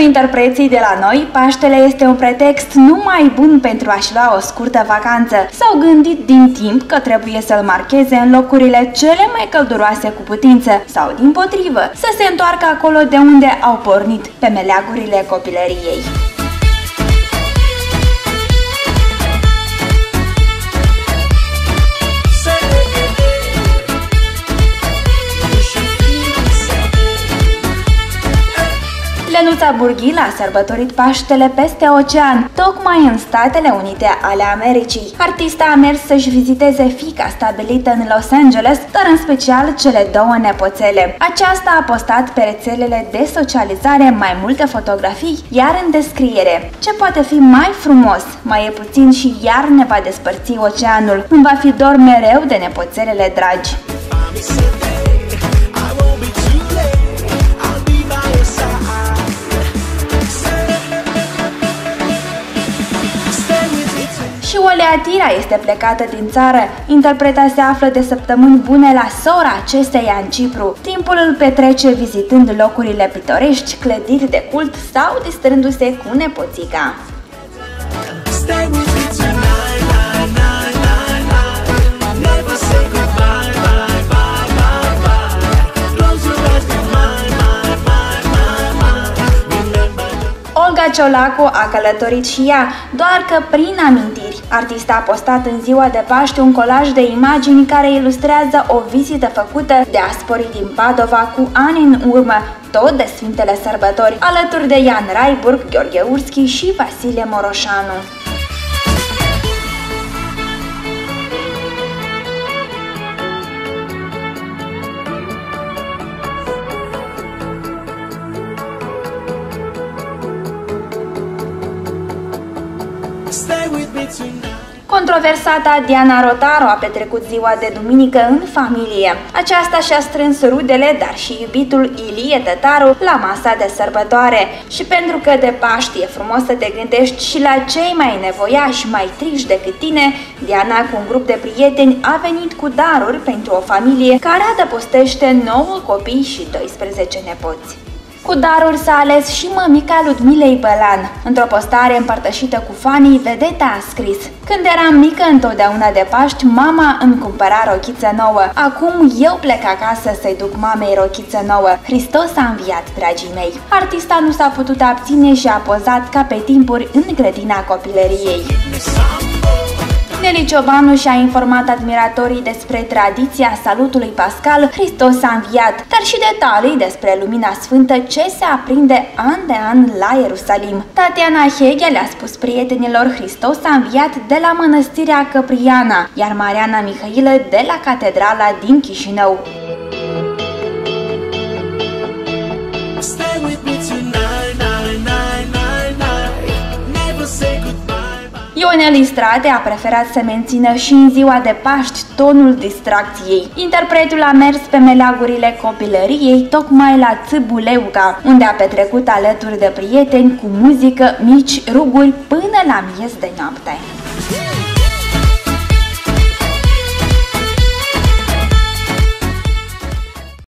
Pentru interpreții de la noi, Paștele este un pretext numai bun pentru a-și lua o scurtă vacanță. S-au gândit din timp că trebuie să-l marcheze în locurile cele mai călduroase cu putință sau, din potrivă, să se întoarcă acolo de unde au pornit, pe meleagurile copilăriei. Lenuța Burghila a sărbătorit Paștele peste ocean, tocmai în Statele Unite ale Americii. Artista a mers să-și viziteze fica stabilită în Los Angeles, dar în special cele două nepoțele. Aceasta a postat pe rețelele de socializare mai multe fotografii, iar în descriere. Ce poate fi mai frumos? Mai e puțin și iar ne va despărți oceanul. Îmi va fi dor mereu de nepoțelele dragi. Și Oleatira este plecată din țară. Interpreta se află de săptămâni bune la sora acesteia în Cipru. Timpul îl petrece vizitând locurile pitorești, clădiri de cult sau distrându-se cu nepoțica. Olga Ciolacu a călătorit și ea, doar că prin amintiri. Artista a postat în ziua de Paște un colaj de imagini care ilustrează o vizită făcută de asporii din Padova cu ani în urmă, tot de Sfintele Sărbători, alături de Ian Raiburg, Gheorghe Urski și Vasile Moroșanu. Controversata Diana Rotaro a petrecut ziua de duminică în familie. Aceasta și-a strâns rudele, dar și iubitul Ilie Tătaru la masa de sărbătoare. Și pentru că de Paști e frumos să te gândești și la cei mai nevoiași, mai triști decât tine, Diana cu un grup de prieteni a venit cu daruri pentru o familie care adăpostește 9 copii și 12 nepoți. Cu daruri s-a ales și mămica Ludmilei Bălan. Într-o postare împărtășită cu fanii, vedeta a scris Când eram mică întotdeauna de Paști, mama îmi cumpăra rochiță nouă. Acum eu plec acasă să-i duc mamei rochiță nouă. Hristos a înviat, dragii mei. Artista nu s-a putut abține și a pozat ca pe timpuri în grădina copilăriei. Nelly Ciobanu și-a informat admiratorii despre tradiția salutului pascal Hristos a înviat, dar și detalii despre lumina sfântă ce se aprinde an de an la Ierusalim. Tatiana Hegel a spus prietenilor Hristos a înviat de la mănăstirea Căpriana, iar Mariana Mihailă de la catedrala din Chișinău. Ionel Istrate a preferat să mențină și în ziua de Paști tonul distracției. Interpretul a mers pe meleagurile copilăriei tocmai la Țâbuleuca, unde a petrecut alături de prieteni cu muzică, mici ruguri până la miez de noapte.